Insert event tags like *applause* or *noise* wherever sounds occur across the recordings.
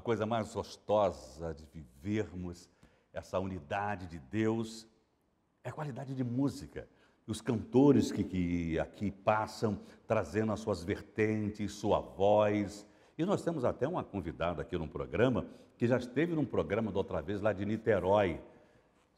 coisa mais gostosa de vivermos essa unidade de Deus é a qualidade de música. Os cantores que, que aqui passam, trazendo as suas vertentes, sua voz. E nós temos até uma convidada aqui no programa, que já esteve num programa da outra vez lá de Niterói.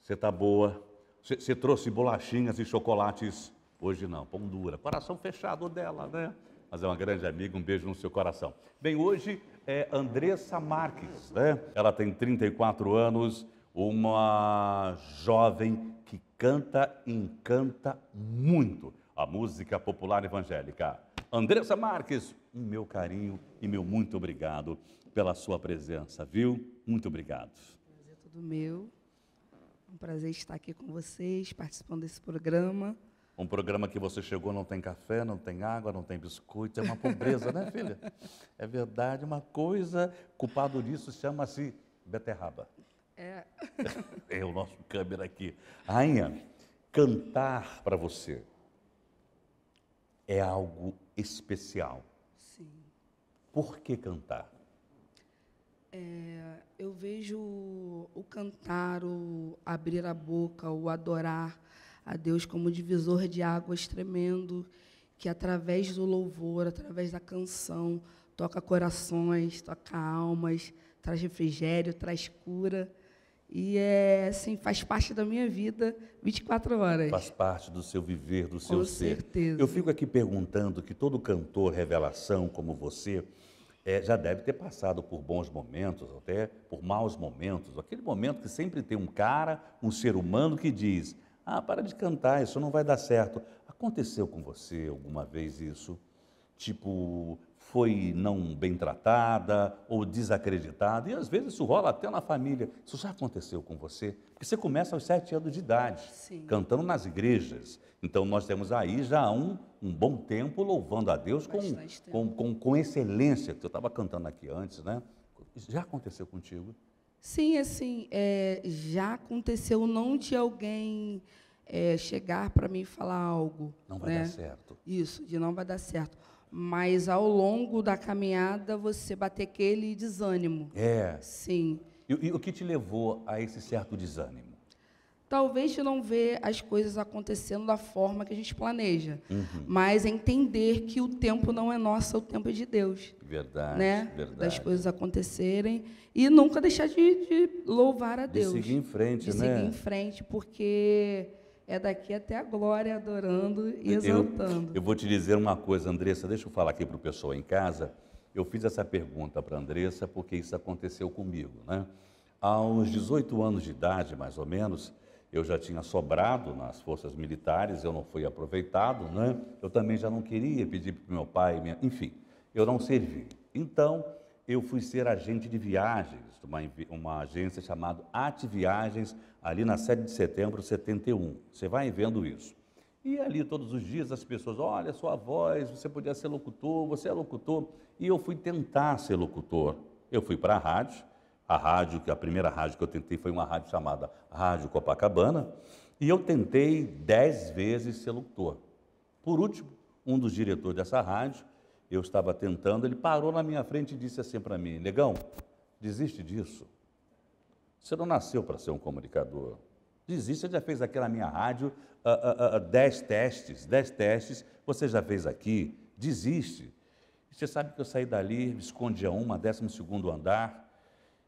Você está boa? Você trouxe bolachinhas e chocolates? Hoje não, pão dura. Coração fechado dela, né? Mas é uma grande amiga, um beijo no seu coração. Bem, hoje é Andressa Marques, né? Ela tem 34 anos, uma jovem que canta e encanta muito a música popular evangélica. Andressa Marques, meu carinho e meu muito obrigado pela sua presença, viu? Muito obrigado. Prazer é todo meu. Um prazer estar aqui com vocês, participando desse programa. Um programa que você chegou, não tem café, não tem água, não tem biscoito, é uma pobreza, né, filha? É verdade, uma coisa, culpado disso chama-se beterraba. É. *laughs* É o nosso câmera aqui. Rainha, cantar para você é algo especial. Sim. Por que cantar? É, eu vejo o cantar, o abrir a boca, o adorar a Deus como divisor de águas tremendo, que através do louvor, através da canção, toca corações, toca almas, traz refrigério, traz cura. E é assim, faz parte da minha vida 24 horas. Faz parte do seu viver, do seu Com ser. certeza. Eu fico aqui perguntando que todo cantor revelação como você é, já deve ter passado por bons momentos, até por maus momentos. Aquele momento que sempre tem um cara, um ser humano que diz: Ah, para de cantar, isso não vai dar certo. Aconteceu com você alguma vez isso? Tipo, foi não bem tratada ou desacreditada, e às vezes isso rola até na família. Isso já aconteceu com você? Porque você começa aos sete anos de idade, Sim. cantando nas igrejas. Então nós temos aí já um, um bom tempo louvando a Deus com, com, com, com excelência, que eu estava cantando aqui antes, né? Já aconteceu contigo? Sim, assim, é, já aconteceu não de alguém é, chegar para mim e falar algo. Não vai né? dar certo. Isso, de não vai dar certo. Mas ao longo da caminhada você bater aquele desânimo. É. Sim. E, e o que te levou a esse certo desânimo? Talvez de não ver as coisas acontecendo da forma que a gente planeja, Uhum. mas entender que o tempo não é nosso, o tempo é de Deus. Verdade, né? verdade. Das coisas acontecerem e nunca deixar de, de louvar a De Deus. seguir em frente, de né? seguir em frente, porque é daqui até a glória, adorando e Eu, exaltando. eu vou te dizer uma coisa, Andressa, deixa eu falar aqui para o pessoal em casa. Eu fiz essa pergunta para a Andressa porque isso aconteceu comigo. Né? Aos 18 anos de idade, mais ou menos, eu já tinha sobrado nas forças militares, eu não fui aproveitado, né? eu também já não queria pedir para meu pai, minha... enfim, eu não servi. Então, eu fui ser agente de viagens, uma, uma agência chamada Ate Viagens, ali na 7 de setembro de 71. Você vai vendo isso. E ali todos os dias as pessoas, olha, sua voz, você podia ser locutor, você é locutor. E eu fui tentar ser locutor. Eu fui para a rádio, a rádio, que a primeira rádio que eu tentei foi uma rádio chamada Rádio Copacabana, e eu tentei dez vezes ser locutor. Por último, um dos diretores dessa rádio, eu estava tentando, ele parou na minha frente e disse assim para mim, negão, desiste disso. Você não nasceu para ser um comunicador. Desiste, você já fez aqui na minha rádio ah, ah, ah, dez testes, dez testes, você já fez aqui, desiste. E Você sabe que eu saí dali, me escondi a uma, décimo segundo andar,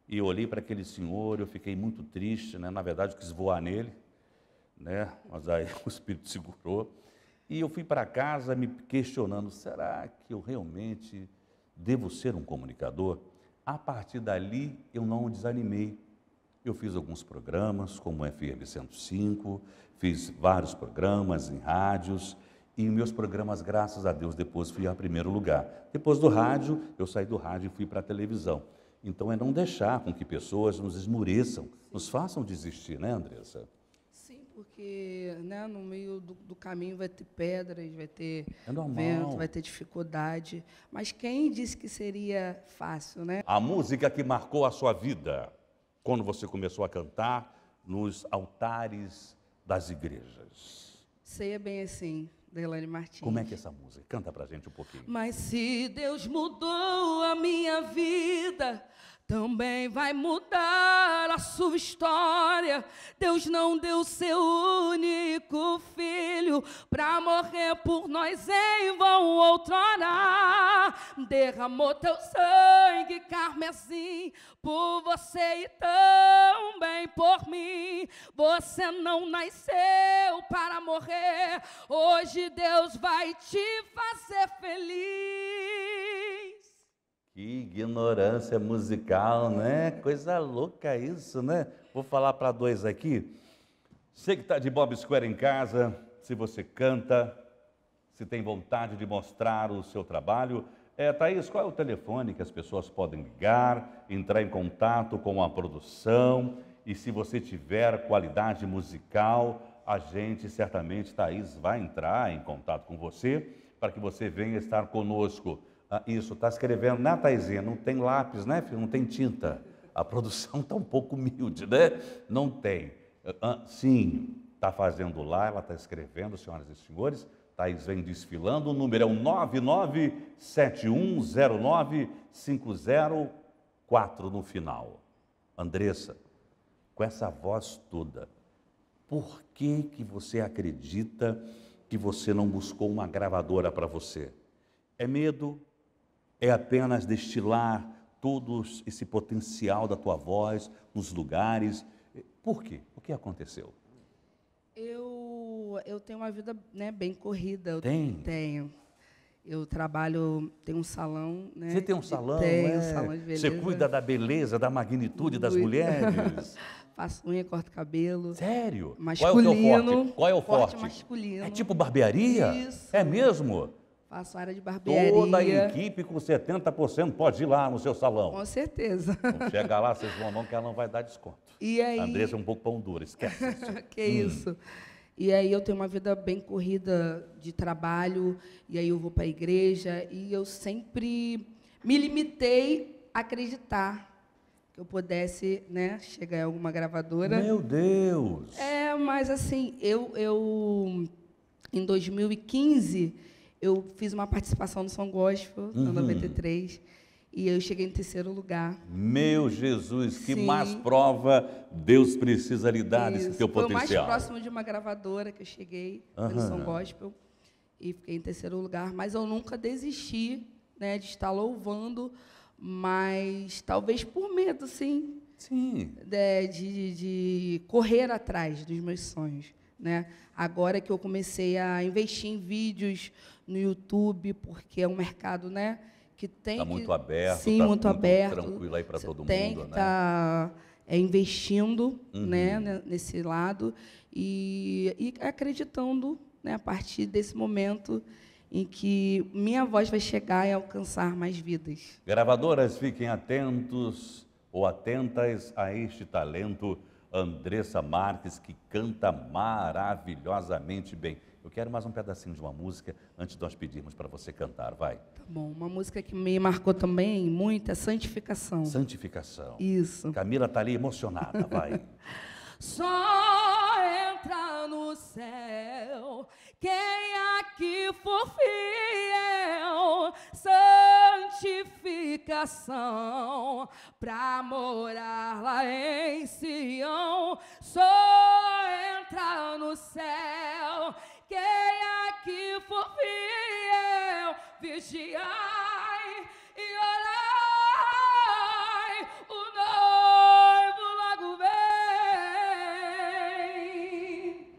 e eu olhei para aquele senhor, eu fiquei muito triste, né? na verdade eu quis voar nele, né? mas aí *laughs* o Espírito segurou. E eu fui para casa me questionando, será que eu realmente devo ser um comunicador? A partir dali eu não desanimei. Eu fiz alguns programas, como o FM 105, fiz vários programas em rádios, e meus programas, graças a Deus, depois fui a primeiro lugar. Depois do rádio, eu saí do rádio e fui para a televisão. Então é não deixar com que pessoas nos esmureçam, nos façam desistir, né, Andressa? Sim, porque né, no meio do, do caminho vai ter pedras, vai ter É vento, vai ter dificuldade. Mas quem disse que seria fácil, né? A música que marcou a sua vida, quando você começou a cantar nos altares das igrejas. Seia bem assim, Deilane Martins. Como é que é essa música? Canta pra gente um pouquinho. Mas se Deus mudou a minha vida, também vai mudar a sua história. Deus não deu seu único filho para morrer por nós em vão outrora. Derramou teu sangue carmesim por você e também por mim. Você não nasceu para morrer. Hoje Deus vai te fazer feliz. Que ignorância musical, né? Coisa louca isso, né? Vou falar para dois aqui. Você que está de Bob Square em casa, se você canta, se tem vontade de mostrar o seu trabalho. É, Thaís, qual é o telefone que as pessoas podem ligar, entrar em contato com a produção? E se você tiver qualidade musical, a gente certamente, Thaís, vai entrar em contato com você para que você venha estar conosco. Ah, isso, está escrevendo, né, Thaisinha? Não tem lápis, né, filho? Não tem tinta. A produção está *laughs* um pouco humilde, né? Não tem. Ah, sim, está fazendo lá, ela está escrevendo, senhoras e senhores. Thaís vem desfilando, o número é o 997109504 no final. Andressa, com essa voz toda, por que, que você acredita que você não buscou uma gravadora para você? É medo? É apenas destilar todo esse potencial da tua voz nos lugares. Por quê? O que aconteceu? Eu, eu tenho uma vida né, bem corrida. Eu Tem? Tenho. Eu trabalho, tenho um salão, né? Você tem um salão? Tenho é? um salão de beleza. Você cuida da beleza, da magnitude das mulheres? *laughs* Faço unha, corto cabelo. Sério? Masculino. Qual é o teu forte? Qual é o Corte forte? masculino. É tipo barbearia? Isso. É mesmo? Faço área de barbearia. Toda a equipe com 70% pode ir lá no seu salão. Com certeza. Não *laughs* chega lá, vocês vão não, que ela não vai dar desconto. E aí... A Andressa é um pouco pão duro, esquece *laughs* isso. que isso. E aí eu tenho uma vida bem corrida de trabalho, e aí eu vou para a igreja, e eu sempre me limitei a acreditar que eu pudesse né, chegar em alguma gravadora. Meu Deus! É, mas assim, eu, eu em 2015, eu fiz uma participação no São Gospel, Uhum. na 93, e eu cheguei em terceiro lugar. Meu Jesus, que Sim. mais prova Deus precisa lhe dar desse Isso. teu Foi o mais potencial. próximo de uma gravadora que eu cheguei, foi no São. Gospel, e fiquei em terceiro lugar. Mas eu nunca desisti né, de estar louvando, mas talvez por medo, sim, Sim. de, de, de correr atrás dos meus sonhos. Né? Agora que eu comecei a investir em vídeos no YouTube, porque é um mercado né, que tem Está muito aberto, sim, tá muito muito aberto. tranquilo aí para todo tem mundo, que né? estar é, investindo Uhum. né, ne- nesse lado e, e acreditando né, a partir desse momento em que minha voz vai chegar e alcançar mais vidas. Gravadoras, fiquem atentos ou atentas a este talento, Andressa Marques, que canta maravilhosamente bem. Eu quero mais um pedacinho de uma música antes de nós pedirmos para você cantar, vai. Tá bom, uma música que me marcou também muito é Santificação. Santificação. Isso. Camila está ali emocionada, *laughs* vai. Só entra no céu quem aqui for fiel, santificação pra morar lá em Sião. Só entra no céu quem aqui for fiel, vigiai e orai, o noivo logo vem.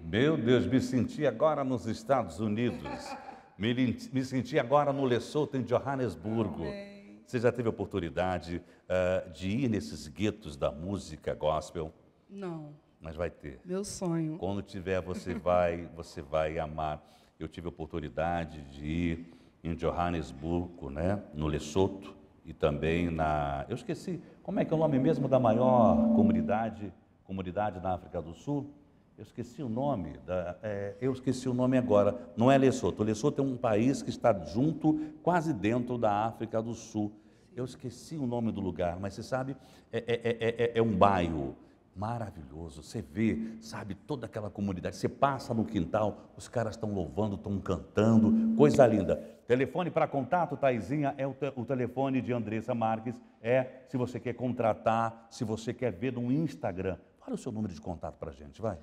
Meu Deus, me senti agora nos Estados Unidos. *laughs* Me, me senti agora no Lesotho, em Johannesburgo. Amém. Você já teve a oportunidade ah, de ir nesses guetos da música gospel? Não, Mas vai ter. meu sonho. Quando tiver, você vai, você vai amar. Eu tive a oportunidade de ir em Johannesburgo, né, no Lesotho, e também na. Eu esqueci, como é que é o nome mesmo da maior comunidade, comunidade na África do Sul? Eu esqueci o nome, da, é, eu esqueci o nome agora. Não é Lesotho. O Lesotho é um país que está junto, quase dentro da África do Sul. Eu esqueci o nome do lugar, mas você sabe, é, é- é- é- é um bairro maravilhoso. Você vê, sabe, toda aquela comunidade. Você passa no quintal, os caras estão louvando, estão cantando, coisa linda. Telefone para contato, Taizinha, é o, te, o, telefone de Andressa Marques. É se você quer contratar, se você quer ver no Instagram. Fala o seu número de contato para a gente, vai.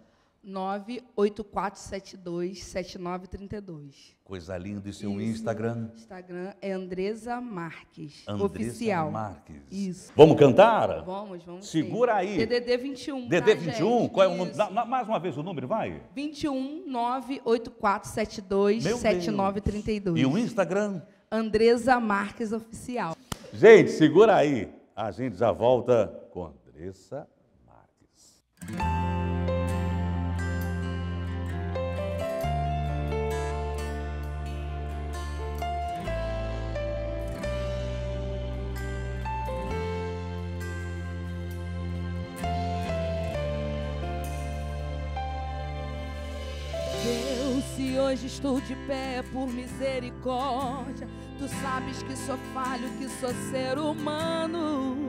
984727932. Coisa linda. E seu Isso. Instagram? Instagram é Andresa Marques, Andresa oficial. Marques. Isso. Vamos cantar? Vamos, vamos. Segura sim. aí. DDD 21. DDD tá, 21? Gente? Qual é o número? mais uma vez o número, vai. 21 984727932. E o Instagram? Andresa Marques Oficial. Gente, segura aí. A gente já volta com Andressa hoje estou de pé por misericórdia. Tu sabes que sou falho, que sou ser humano.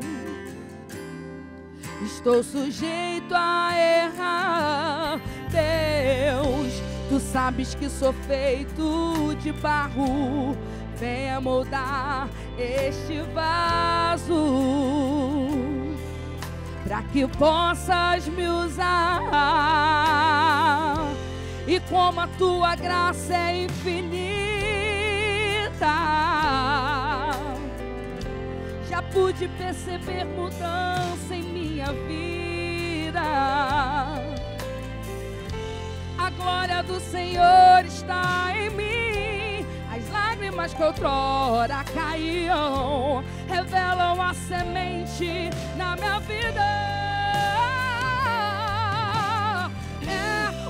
Estou sujeito a errar, Deus. Tu sabes que sou feito de barro. Venha moldar este vaso para que possas me usar e como a tua graça é infinita. Já pude perceber mudança em minha vida. A glória do Senhor está em mim. As lágrimas que outrora caíam revelam a semente na minha vida.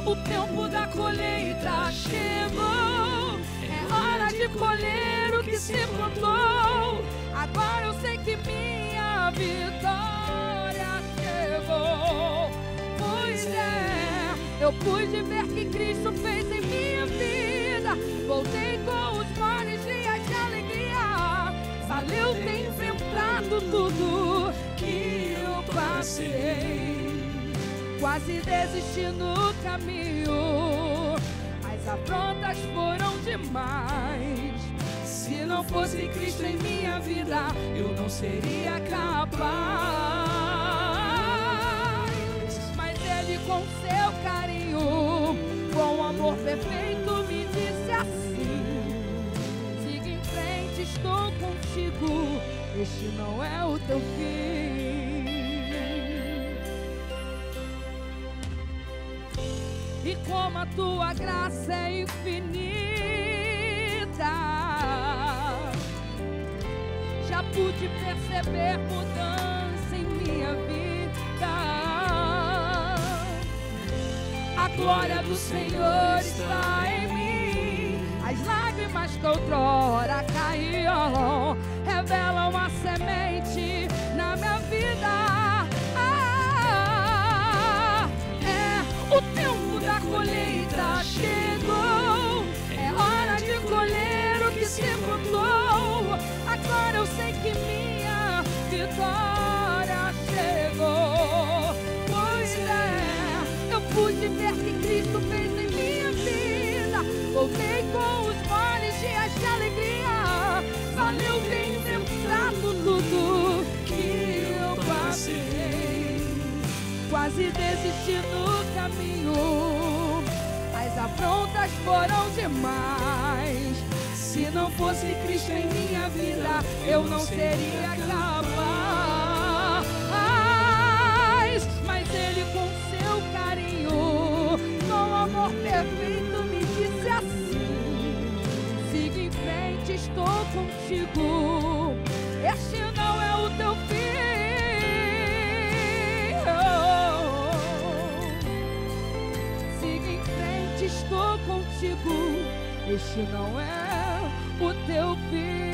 O tempo da colheita chegou. É hora de colher o que se plantou. Agora eu sei que minha vitória chegou. Pois é, eu pude ver que Cristo fez em minha vida. Voltei com os mares dias de alegria. Valeu ter enfrentado tudo que eu passei quase desisti no caminho. As afrontas foram demais. Se não fosse Cristo em minha vida, eu não seria capaz. Como a tua graça é infinita. Já pude perceber mudança em minha vida. A glória do Senhor está em mim. As lágrimas que outrora caíam revelam a semente eu sei que minha vitória chegou. Pois é, eu pude ver que Cristo fez em minha vida. Voltei com os males cheios de alegria. Valeu ter enfrentado tudo que eu passei. Quase desisti no caminho afrontas foram demais. Se não fosse Cristo em vida, eu não seria capaz. Mas Ele, com seu carinho, com amor perfeito, me disse assim: siga em frente, estou contigo. Este não é o teu fim. contigo. Este não é o teu fim.